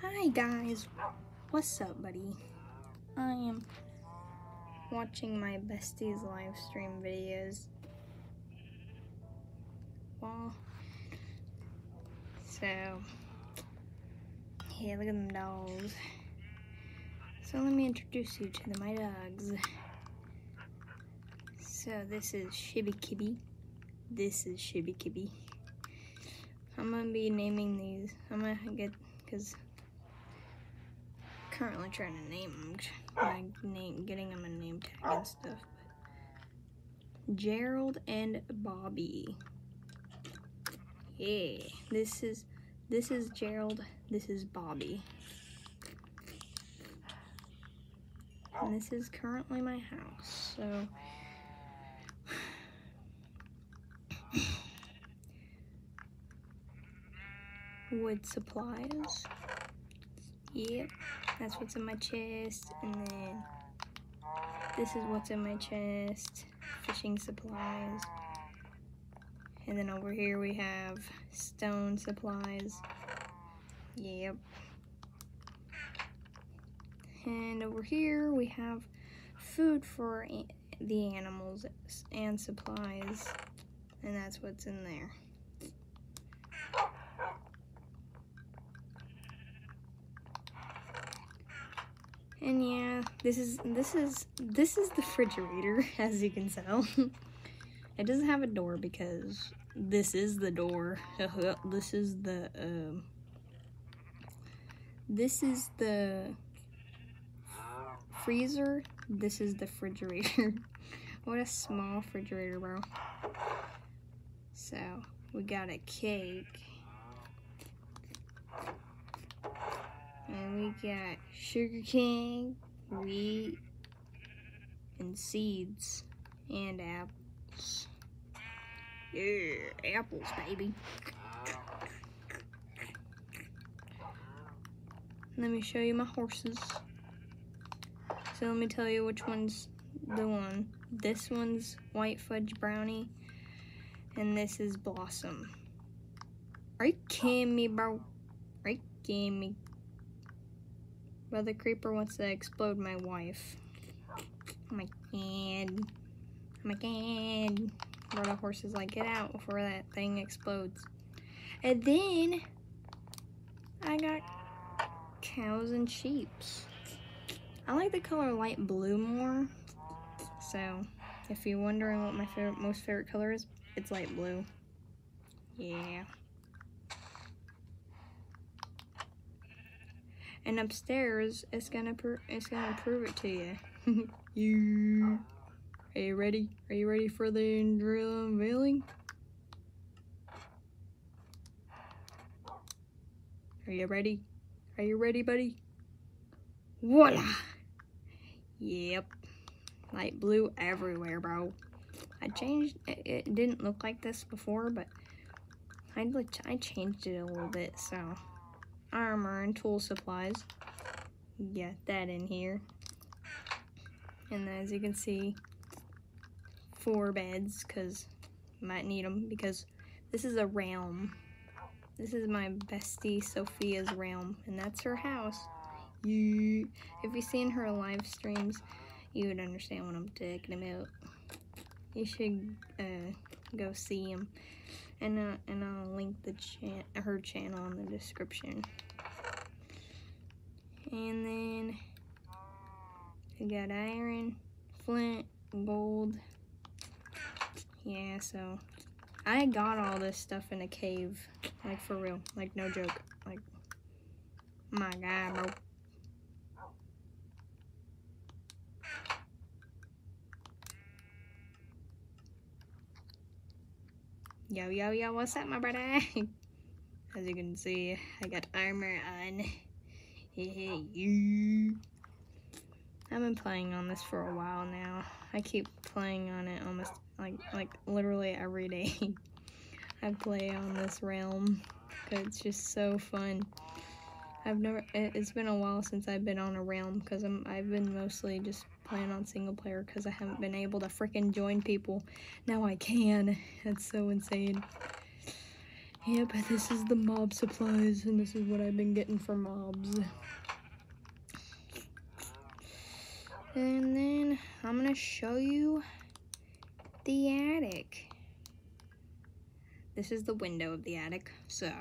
Hi guys, what's up buddy? I am watching my besties live stream videos. Well, so, yeah, look at them dogs. So let me introduce you to the, my dogs. So this is Shibby Kibby. This is Shibby Kibby. I'm gonna be naming these. I'm gonna get, cause currently trying to name them, name, getting them a name tag and stuff. Gerald and Bobby. Yeah, this is this is Gerald. This is Bobby. And this is currently my house. So wood supplies. Yep, that's what's in my chest. And then this is what's in my chest. Fishing supplies. And then over here we have stone supplies. Yep. And over here we have food for the animals and supplies. And that's what's in there. And yeah, this is this is this is the refrigerator, as you can tell. it doesn't have a door because this is the door. this is the um, this is the freezer. This is the refrigerator. what a small refrigerator, bro. So we got a cake. We got sugar cane, wheat, and seeds, and apples. Yeah, apples, baby. Let me show you my horses. So let me tell you which one's the one. This one's White Fudge Brownie, and this is Blossom. Are you bro? Are you me? Brother Creeper wants to explode my wife. Oh my god. Oh my god. Brother Horse is like, get out before that thing explodes. And then, I got cows and sheep. I like the color light blue more. So, if you're wondering what my favorite, most favorite color is, it's light blue. Yeah. And upstairs, it's gonna it's gonna prove it to you. you are you ready? Are you ready for the unveiling? Are you ready? Are you ready, buddy? Voila! Yep. Light blue everywhere, bro. I changed, it, it didn't look like this before, but I, I changed it a little bit, so armor and tool supplies. Get that in here. And as you can see, four beds, because might need them, because this is a realm. This is my bestie Sophia's realm, and that's her house. You, if you've seen her live streams, you would understand what I'm talking about. You should uh, go see them and uh, and I'll link the chan her channel in the description. And then we got iron, flint, gold. Yeah, so I got all this stuff in a cave, like for real, like no joke, like my God, bro. Yo, yo, yo, what's up, my brother? As you can see, I got armor on. I've been playing on this for a while now. I keep playing on it almost like, like literally every day. I play on this realm. It's just so fun. I've never, it's been a while since I've been on a realm because I've been mostly just playing on single player because I haven't been able to freaking join people. Now I can. That's so insane. Yep, this is the mob supplies, and this is what I've been getting for mobs. And then I'm gonna show you the attic. This is the window of the attic, so.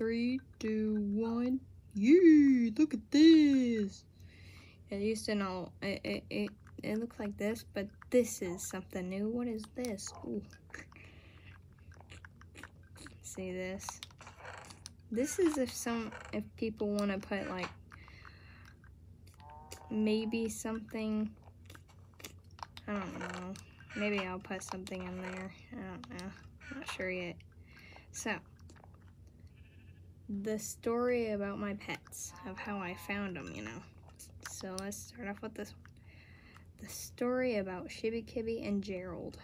Three, two, one. Yeah, look at this. It used to know, it, it, it, it looks like this, but this is something new. What is this? Ooh. See this? This is if some, if people want to put like, maybe something, I don't know. Maybe I'll put something in there. I don't know. Not sure yet. So, the story about my pets, of how I found them, you know. So let's start off with this one. The story about Shibby Kibby and Gerald.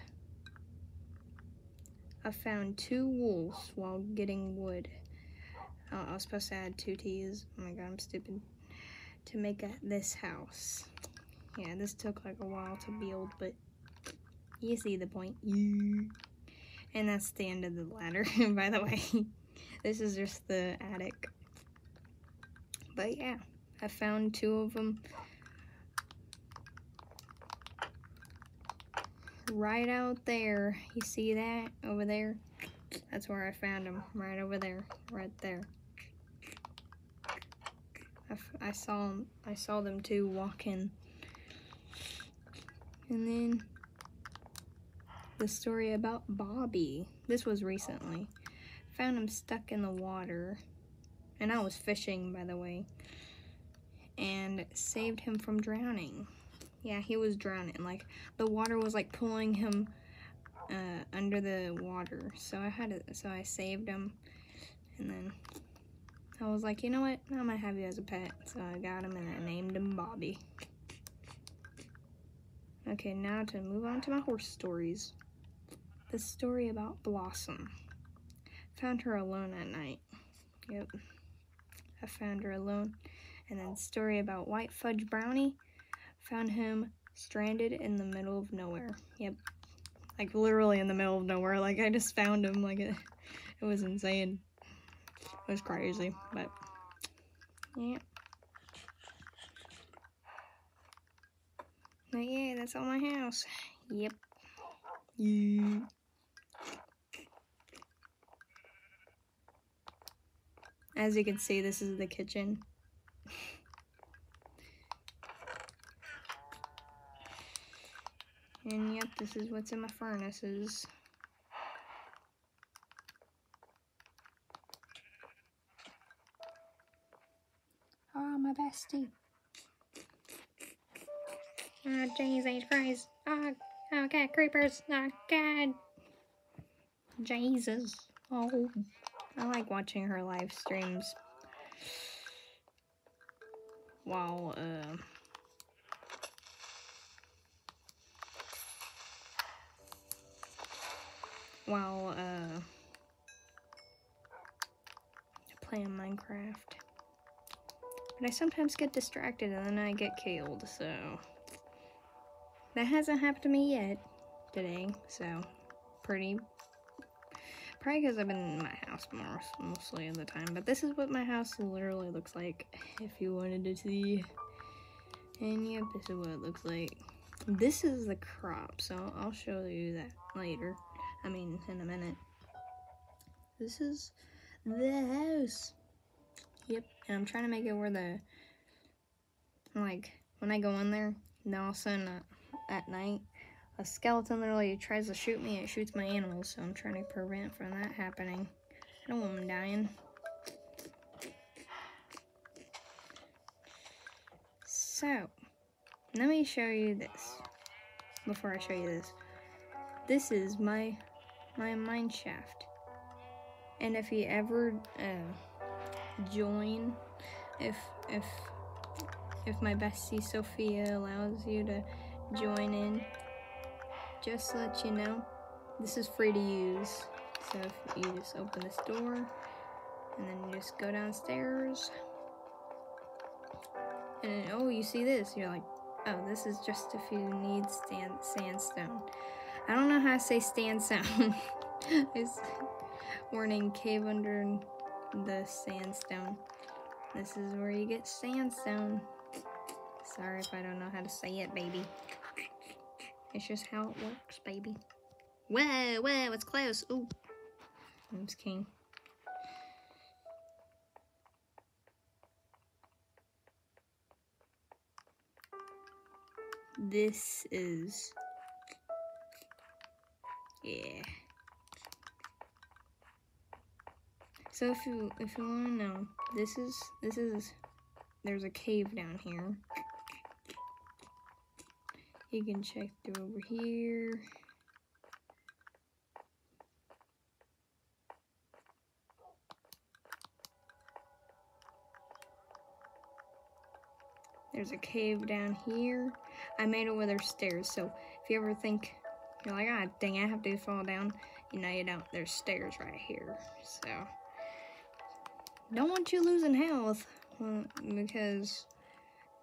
I found two wolves while getting wood. Oh, I was supposed to add two T's. Oh my god, I'm stupid. To make a, this house. Yeah, this took like a while to build, but you see the point. Yeah. And that's the end of the ladder, by the way. This is just the attic. But yeah, I found two of them. Right out there. You see that over there? That's where I found them. Right over there. Right there. I, saw them. I saw them two walking. And then the story about Bobby. This was recently. Found him stuck in the water. And I was fishing, by the way. And saved him from drowning. Yeah, he was drowning. Like, the water was, like, pulling him uh, under the water. So I had to, so I saved him. And then I was like, you know what? I'm gonna have you as a pet. So I got him and I named him Bobby. Okay, now to move on to my horse stories the story about Blossom. Found her alone at night. Yep. I found her alone. And then story about White Fudge Brownie. Found him stranded in the middle of nowhere. Yep. Like literally in the middle of nowhere. Like I just found him. Like it, it was insane. It was crazy. But yeah. But yeah, that's all my house. Yep. Yeah. As you can see, this is the kitchen. and yep, this is what's in my furnaces. Oh, my bestie. Oh, Jesus Christ. Oh, oh, God, creepers. Ah, oh, God. Jesus. Oh. I like watching her live streams. While, uh... While, uh... Playing Minecraft. But I sometimes get distracted and then I get killed, so... That hasn't happened to me yet today, so pretty Probably because I've been in my house more, mostly of the time. But this is what my house literally looks like, if you wanted to see. And yep, this is what it looks like. This is the crop, so I'll show you that later. I mean, in a minute. This is the house. Yep, and I'm trying to make it where the, like, when I go in there, now all of a sudden uh, at night, a skeleton literally tries to shoot me, it shoots my animals, so I'm trying to prevent from that happening. I don't want them dying. So, let me show you this, before I show you this. This is my, my mine shaft. And if you ever uh, join, if, if, if my bestie Sophia allows you to join in, just to let you know, this is free to use. So if you just open this door, and then you just go downstairs, and oh, you see this, you're like, oh, this is just if you need stand, sandstone. I don't know how to say sandstone. it's, Warning, cave under the sandstone. This is where you get sandstone. Sorry if I don't know how to say it, baby. It's just how it works, baby. Whoa, whoa, it's close. Ooh. I'm just kidding. This is... Yeah. So if you if you want to know, this is this is there's a cave down here. You can check through over here. There's a cave down here. I made it where there's stairs, so if you ever think you're like, ah, dang, I have to fall down, you know you don't. There's stairs right here, so don't want you losing health because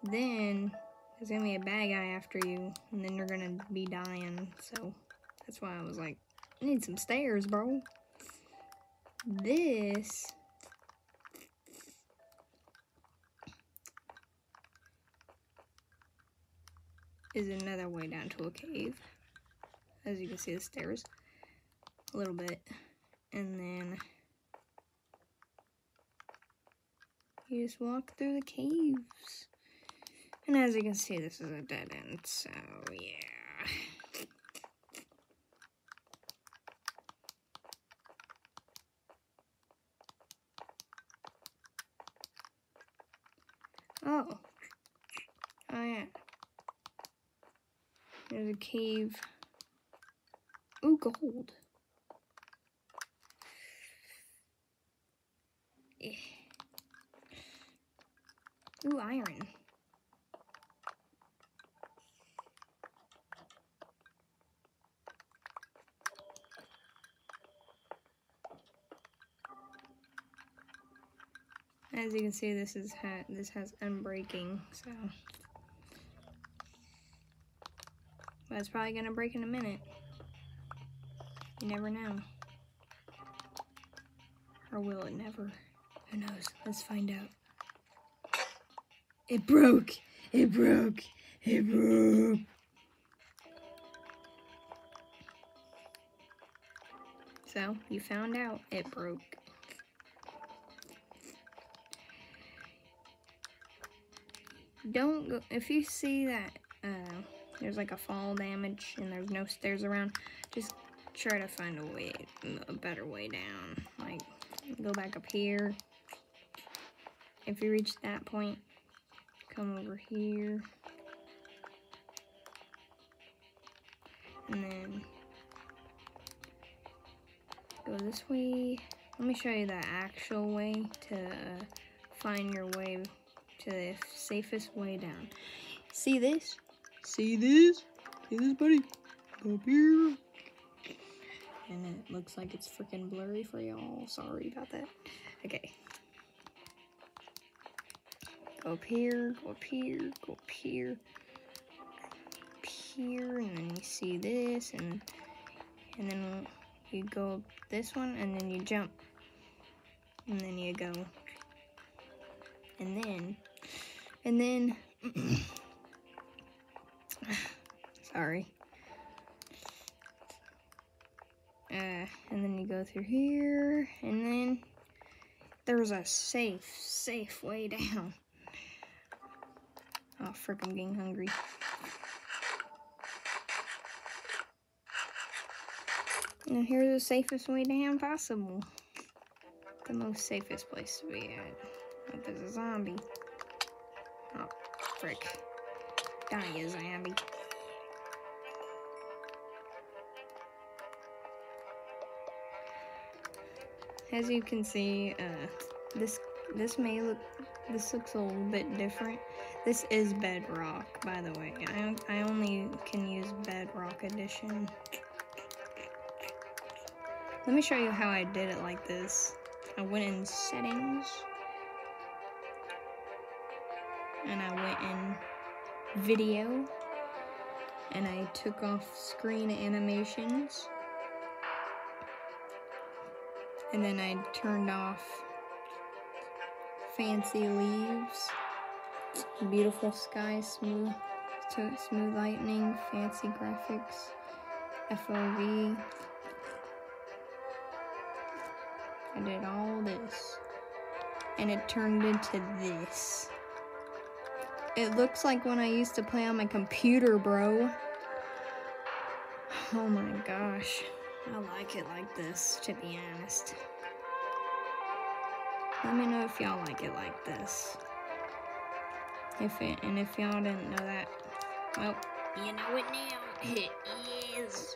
then there's gonna be a bad guy after you, and then you're gonna be dying. So that's why I was like, I need some stairs, bro. This is another way down to a cave. As you can see, the stairs a little bit, and then You just walk through the caves. And as you can see, this is a dead end, so yeah. Oh. Oh yeah. There's a cave. Ooh, gold. Yeah. Ooh, iron. As you can see, this is ha this has unbreaking, so but it's probably gonna break in a minute. You never know. Or will it never? Who knows? Let's find out. It broke. It broke. It broke. So, you found out it broke. Don't go, if you see that uh, there's like a fall damage and there's no stairs around, just try to find a way, a better way down. Like, go back up here. If you reach that point, come over here. And then go this way. Let me show you the actual way to uh, find your way to the safest way down. See this? See this? See this, buddy? Go up here. And it looks like it's freaking blurry for y'all. Sorry about that. Okay. Go up here, go up here, go up here, up here, and then you see this, and and then you go up this one, and then you jump, and then you go, and then, and then, sorry, uh, and then you go through here, and then there's a safe, safe way down. Oh, frick, I'm getting hungry. And here's the safest way down possible. The most safest place to be at. If there's a zombie. Oh, frick. Die, you zombie. As you can see, uh, this this may look, this looks a little bit different. This is Bedrock, by the way. I, I only can use Bedrock Edition. Let me show you how I did it like this. I went in settings. And I went in video. And I took off screen animations. And then I turned off fancy leaves, beautiful sky, smooth, smooth lightning, fancy graphics, FOV. I did all this. And it turned into this. It looks like when I used to play on my computer, bro. Oh my gosh. I like it like this, to be honest. Let me know if y'all like it like this. If it, and if y'all didn't know that, well, you know it now. It is.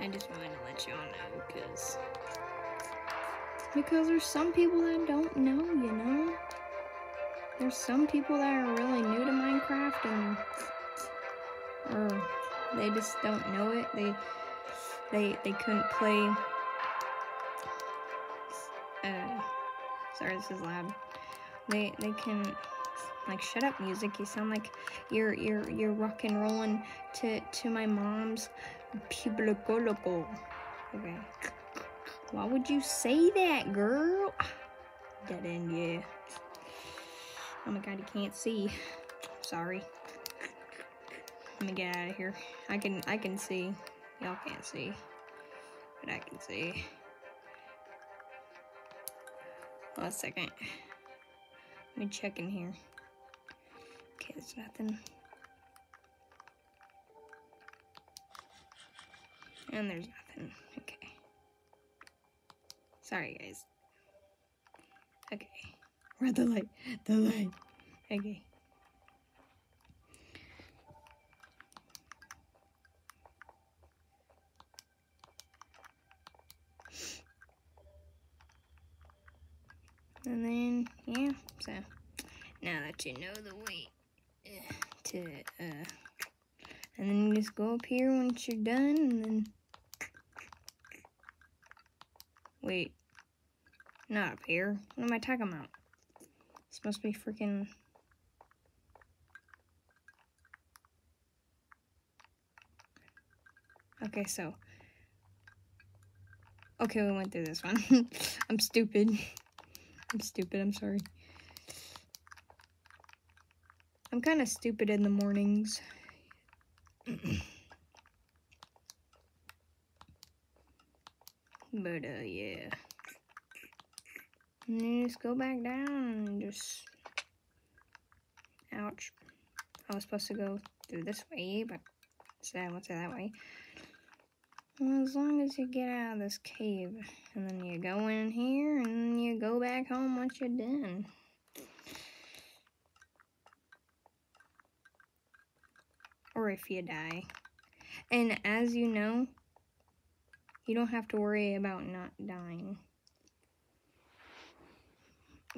I just wanted to let y'all know, because because there's some people that don't know, you know? There's some people that are really new to Minecraft and or they just don't know it. They they they couldn't play uh sorry this is loud. They they can like shut up music. You sound like you're you're you're rock and rolling to to my mom's Publico Loco. Okay. Why would you say that, girl? Dead end, yeah. Oh my god, you can't see. Sorry. Let me get out of here. I can I can see. Y'all can't see. But I can see. One second. Let me check in here. Okay, there's nothing. And there's nothing. Okay. Sorry, guys. Okay. Red the light. The light. Okay. And then, yeah, so now that you know the way uh, to, uh, and then you just go up here once you're done, and then, wait, not up here. What am I talking about? Supposed to be freaking... Okay, so... Okay, we went through this one. I'm stupid. I'm stupid, I'm sorry. I'm kind of stupid in the mornings. but, uh, yeah. And then just go back down and just... Ouch. I was supposed to go through this way, but instead I went through that way. As long as you get out of this cave, and then you go in here, and you go back home once you're done. Or if you die. And as you know, you don't have to worry about not dying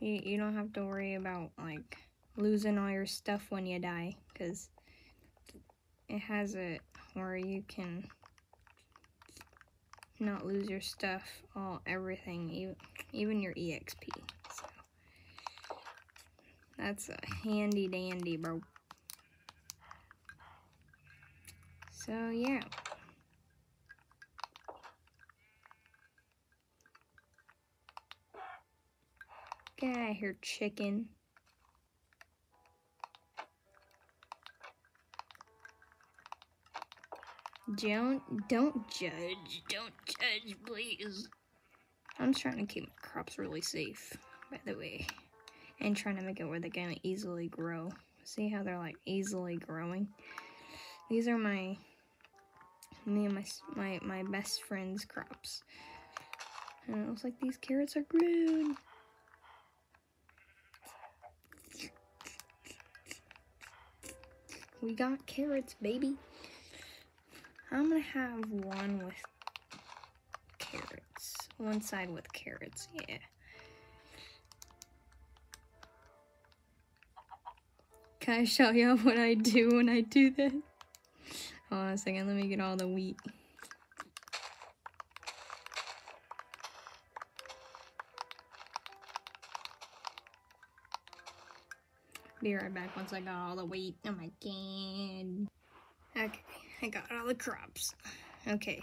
you, you don't have to worry about like losing all your stuff when you die because it has it where you can not lose your stuff all everything even even your exp so. That's a handy dandy bro. So yeah Get out of here, chicken. Don't, don't judge. Don't judge, please. I'm just trying to keep my crops really safe, by the way. And trying to make it where they're gonna easily grow. See how they're like easily growing? These are my, me and my, my, my best friend's crops. And it looks like these carrots are green. We got carrots, baby. I'm gonna have one with carrots. One side with carrots, yeah. Can I show y'all what I do when I do this? Hold on a second, let me get all the wheat. Be right back once I got all the wheat. Oh my god. Okay, I got all the crops. Okay,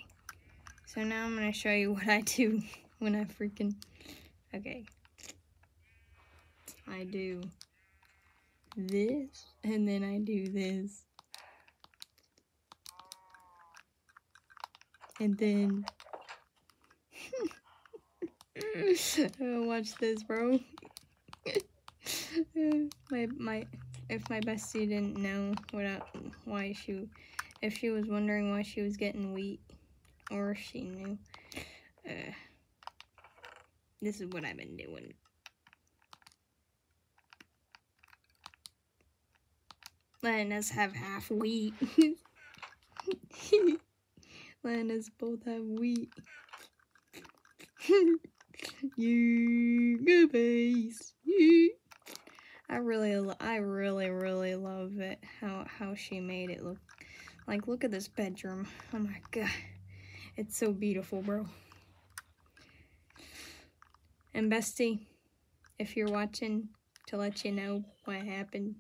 so now I'm gonna show you what I do when I freaking okay. I do this and then I do this. And then watch this, bro. my my if my bestie didn't know what I, why she if she was wondering why she was getting wheat or if she knew uh, this is what I've been doing. Letting us have half wheat. Letting us both have wheat. you go base. I really, I really, really love it. How how she made it look. Like, look at this bedroom. Oh my god, it's so beautiful, bro. And bestie, if you're watching, to let you know what happened.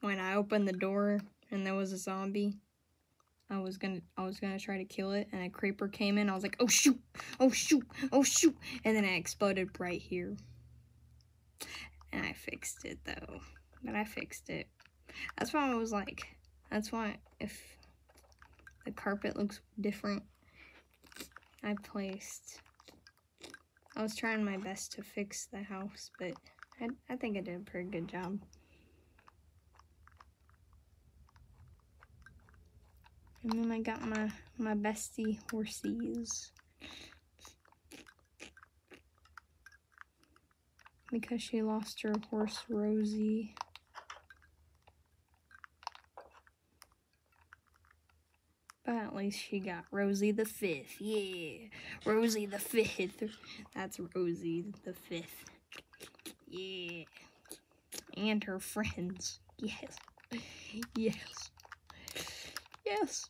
When I opened the door and there was a zombie, I was gonna I was gonna try to kill it and a creeper came in. I was like, oh shoot, oh shoot, oh shoot, and then I exploded right here. And I fixed it though. But I fixed it. That's why I was like, that's why if the carpet looks different, I placed, I was trying my best to fix the house, but I, I think I did a pretty good job. And then I got my, my bestie horsies. Because she lost her horse, Rosie. But at least she got Rosie the Fifth. Yeah. Rosie the Fifth. That's Rosie the Fifth. Yeah. And her friends. Yes. Yes. Yes.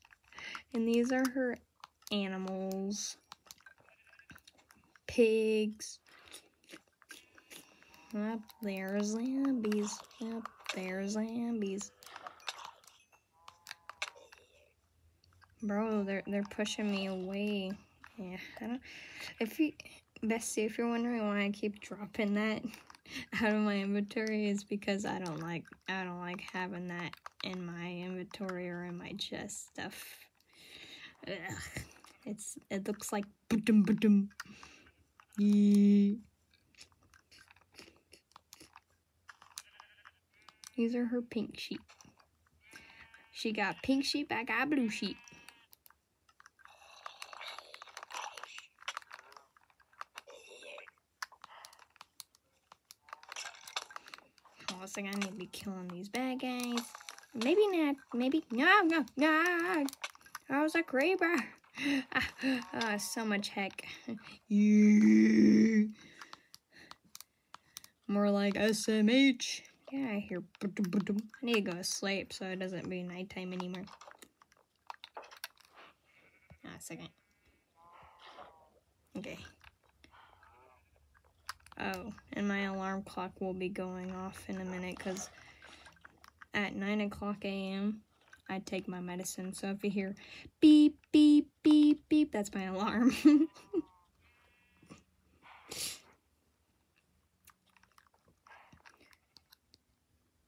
And these are her animals. Pigs. Up there's zombies. Up there's zombies. Bro, they're they're pushing me away. Yeah, I don't. If you, Bestie, if you're wondering why I keep dropping that out of my inventory, is because I don't like I don't like having that in my inventory or in my chest stuff. Ugh. It's it looks like ba-dum, ba-dum. These are her pink sheep. She got pink sheep, I got blue sheep. I need to be killing these bad guys. Maybe not. Maybe. No, no, no. I was a creeper. Ah, ah, so much heck. More like SMH. Yeah, I hear. I need to go to sleep so it doesn't be nighttime anymore. Ah, second. Okay. Oh, and my alarm clock will be going off in a minute because at 9 o'clock a.m. I take my medicine. So if you hear beep, beep, beep, beep, that's my alarm.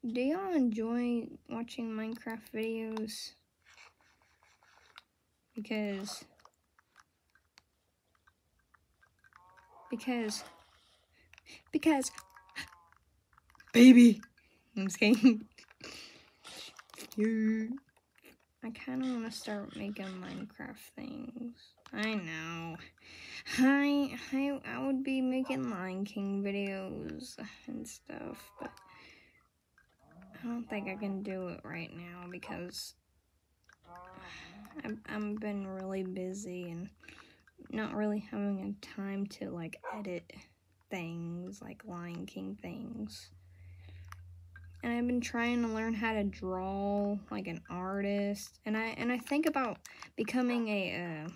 Do y'all enjoy watching Minecraft videos? Because because because baby. I'm just kidding. I kind of want to start making Minecraft things. I know. I, I I would be making Lion King videos and stuff but I don't think I can do it right now because I've, I've been really busy and not really having a time to like edit things, like Lion King things. And I've been trying to learn how to draw like an artist. And I and I think about becoming a uh,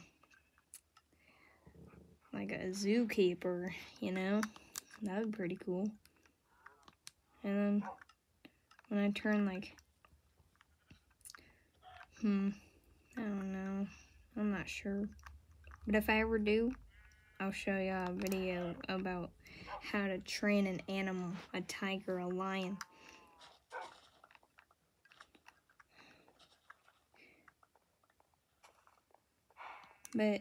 like a zookeeper, you know? That would be pretty cool. And then when I turn like hmm, I don't know. I'm not sure. But if I ever do, I'll show you a video about how to train an animal, a tiger, a lion. But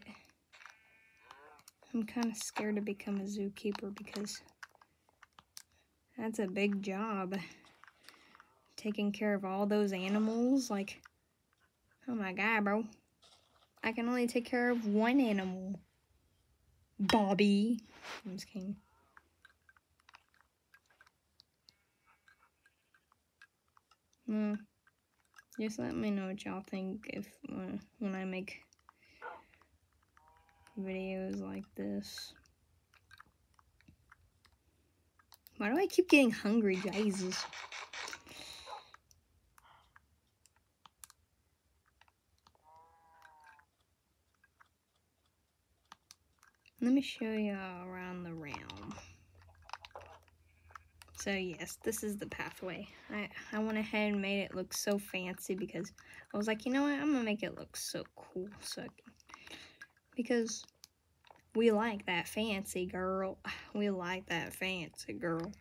I'm kind of scared to become a zookeeper because that's a big job. Taking care of all those animals, like, oh my god, bro. I can only take care of one animal. Bobby. I'm just kidding. Well, just let me know what y'all think if uh, when I make videos like this. Why do I keep getting hungry, Jesus? Let me show you around the realm. So yes, this is the pathway. I, I went ahead and made it look so fancy because I was like, you know what, I'm gonna make it look so cool. So because we like that fancy girl. We like that fancy girl.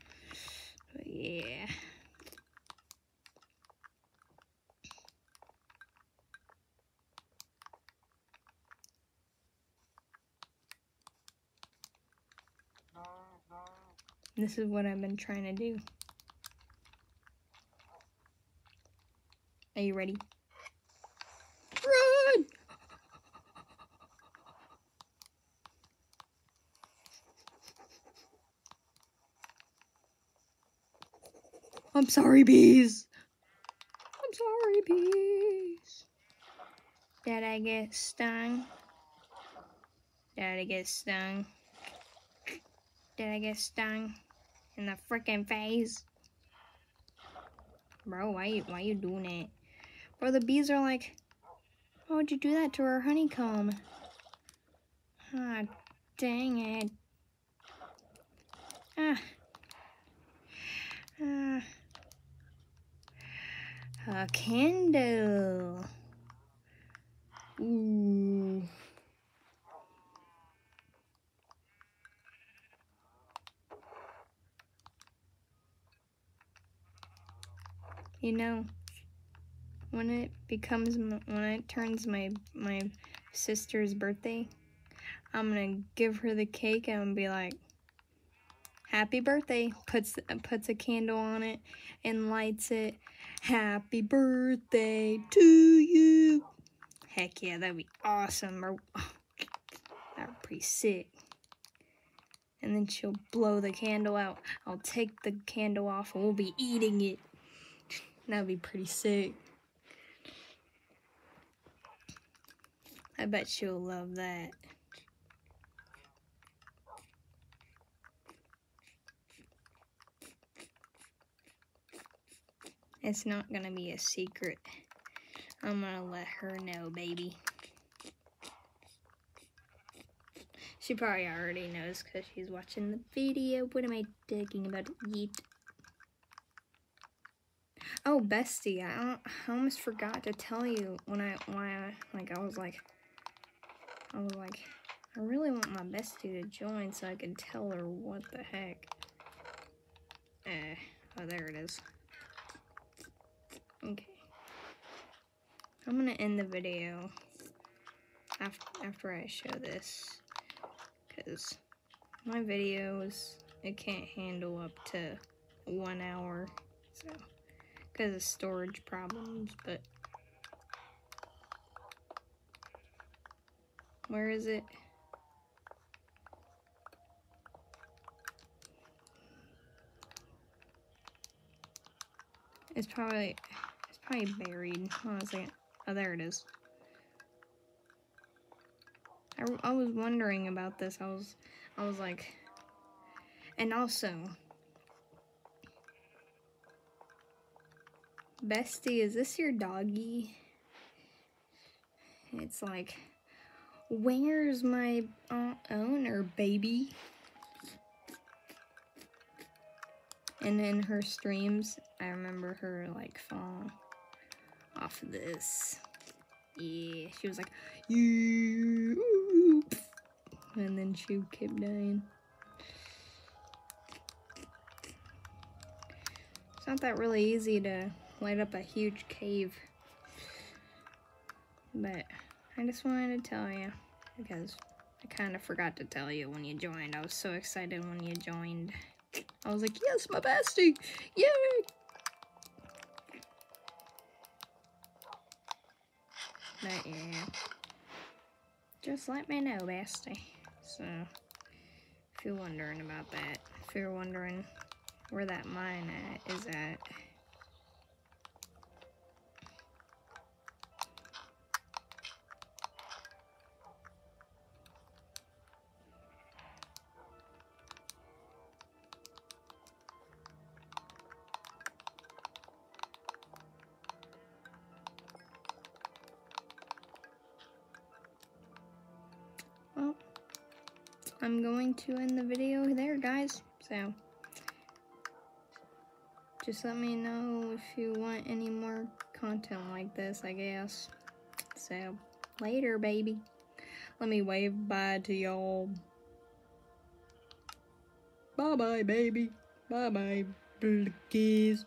But yeah. This is what I've been trying to do. Are you ready? Run! I'm sorry, bees. I'm sorry, bees. Did I get stung? Did I get stung? Did I get stung in the freaking face? Bro, why you why you doing it? Bro, the bees are like, why would you do that to our honeycomb? Ah, dang it. Ah. Ah. A candle. Ooh. You know, when it becomes when it turns my my sister's birthday, I'm gonna give her the cake and be like, "Happy birthday!" puts puts a candle on it and lights it. Happy birthday to you! Heck yeah, that'd be awesome. Or that'd be pretty sick. And then she'll blow the candle out. I'll take the candle off and we'll be eating it. That'd be pretty sick. I bet she'll love that. It's not gonna be a secret. I'm gonna let her know, baby. She probably already knows because she's watching the video. What am I talking about? Yeet. Oh, bestie, I, I almost forgot to tell you when I, why I, like, I was like, I was like, I really want my bestie to join so I can tell her what the heck. Eh, oh, there it is. Okay. I'm gonna end the video after, after I show this because my videos, it can't handle up to one hour, so because of storage problems, but where is it? It's probably it's probably buried. Hold on a second. Oh, there it is. I, I was wondering about this. I was I was like, and also Bestie, is this your doggy? It's like, where's my uh, owner, baby? And in her streams, I remember her like falling off of this. Yeah, she was like, you. And then she kept dying. It's not that really easy to light up a huge cave. But I just wanted to tell you because I kind of forgot to tell you when you joined. I was so excited when you joined. I was like, yes, my bestie! Yay! But yeah. Just let me know, bestie. So, if you're wondering about that, if you're wondering where that mine at, is at, just let me know if you want any more content like this, I guess. So, later, baby. Let me wave bye to y'all. Bye-bye, baby. Bye-bye, kids.